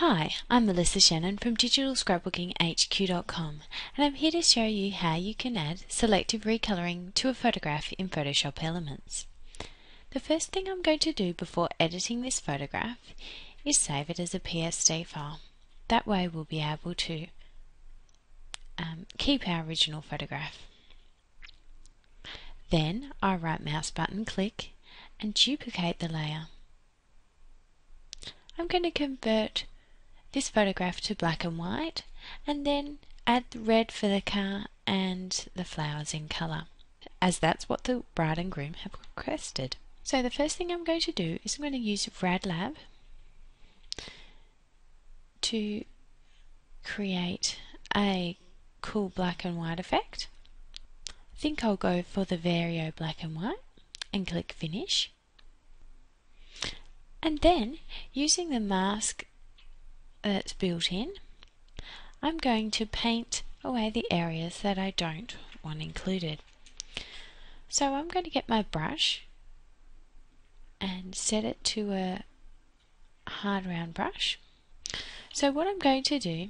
Hi, I'm Melissa Shannon from DigitalScrapbookingHQ.com and I'm here to show you how you can add selective recoloring to a photograph in Photoshop Elements. The first thing I'm going to do before editing this photograph is save it as a PSD file. That way we'll be able to um, keep our original photograph. Then I right mouse button click and duplicate the layer. I'm going to convert this photograph to black and white and then add the red for the car and the flowers in colour as that's what the bride and groom have requested. So the first thing I'm going to do is I'm going to use RadLab to create a cool black and white effect. I think I'll go for the Vario black and white and click finish. And then using the mask that's built in, I'm going to paint away the areas that I don't want included. So I'm going to get my brush and set it to a hard round brush. So what I'm going to do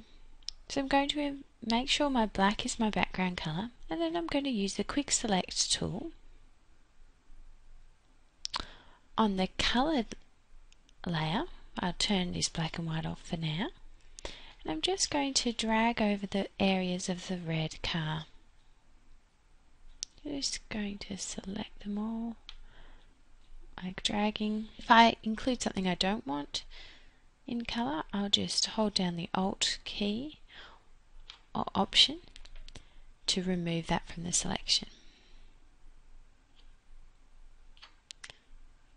is I'm going to make sure my black is my background colour and then I'm going to use the quick select tool on the coloured layer I'll turn this black and white off for now. And I'm just going to drag over the areas of the red car. Just going to select them all. Like dragging. If I include something I don't want in colour, I'll just hold down the Alt key or Option to remove that from the selection.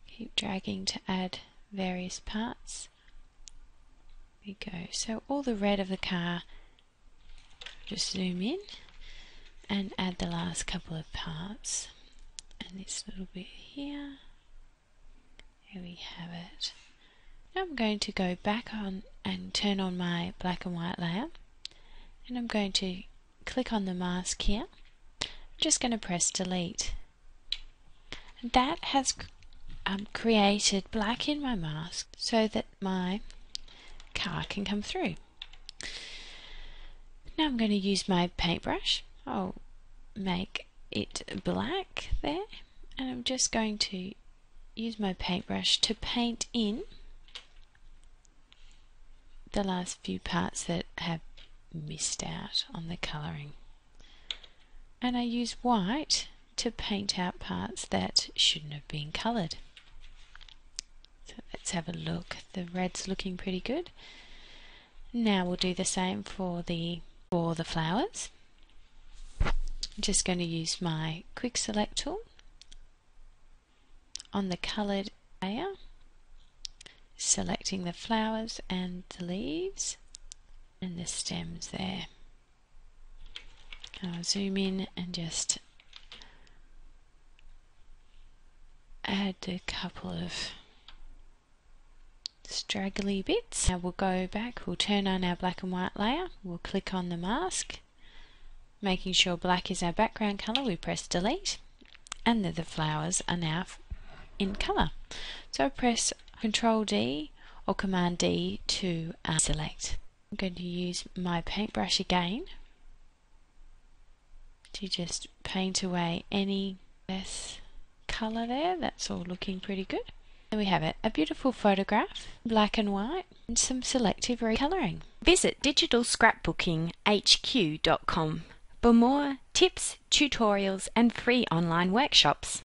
Keep dragging to add various parts. we go. So all the red of the car, just zoom in and add the last couple of parts. And this little bit here. Here we have it. Now I'm going to go back on and turn on my black and white layer. And I'm going to click on the mask here. I'm just going to press delete. That has um, created black in my mask so that my car can come through. Now I'm going to use my paintbrush. I'll make it black there and I'm just going to use my paintbrush to paint in the last few parts that have missed out on the colouring. And I use white to paint out parts that shouldn't have been coloured. Let's have a look. The red's looking pretty good. Now we'll do the same for the for the flowers. I'm just going to use my quick select tool on the coloured layer, selecting the flowers and the leaves and the stems there. I'll zoom in and just add a couple of straggly bits. Now we'll go back, we'll turn on our black and white layer, we'll click on the mask, making sure black is our background colour, we press delete, and the flowers are now in colour. So press Control D or Command D to uh, select. I'm going to use my paintbrush again to just paint away any less colour there. That's all looking pretty good. There we have it, a beautiful photograph, black and white, and some selective recolouring. Visit digitalscrapbookinghq.com for more tips, tutorials and free online workshops.